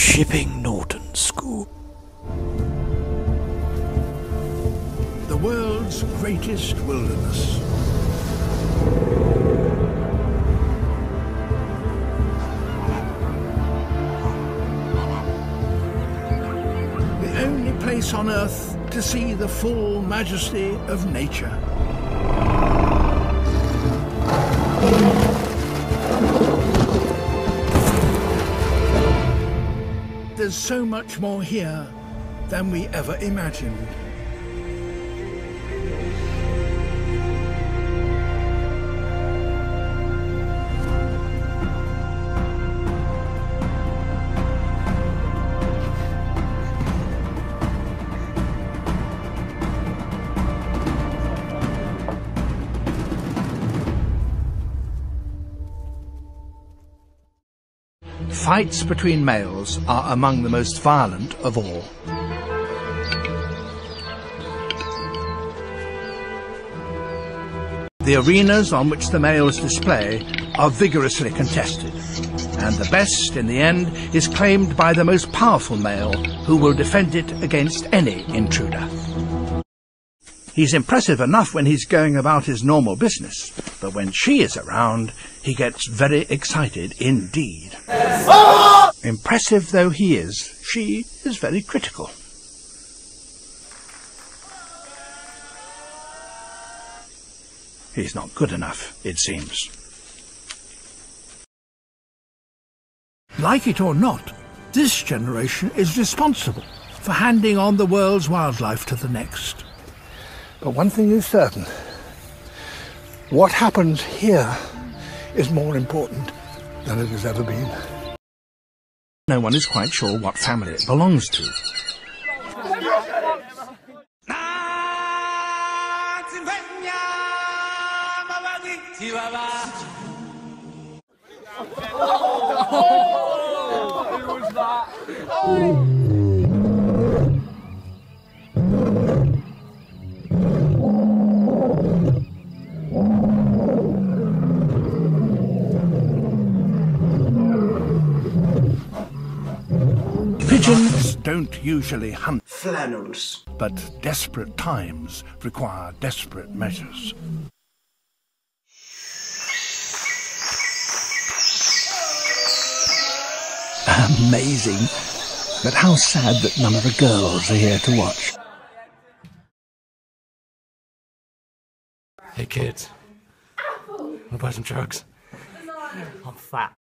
Chipping Norton School. The world's greatest wilderness. The only place on earth to see the full majesty of nature. There's so much more here than we ever imagined. Fights between males are among the most violent of all. The arenas on which the males display are vigorously contested, and the best, in the end, is claimed by the most powerful male who will defend it against any intruder. He's impressive enough when he's going about his normal business, but when she is around, he gets very excited indeed. Impressive though he is, she is very critical. He's not good enough, it seems. Like it or not, this generation is responsible for handing on the world's wildlife to the next. But one thing is certain what happens here is more important than it has ever been. No one is quite sure what family it belongs to. Pigeons don't usually hunt, Flannels. but desperate times require desperate measures. Amazing. But how sad that none of the girls are here to watch. Hey kids. Wanna buy some drugs? I'm fat.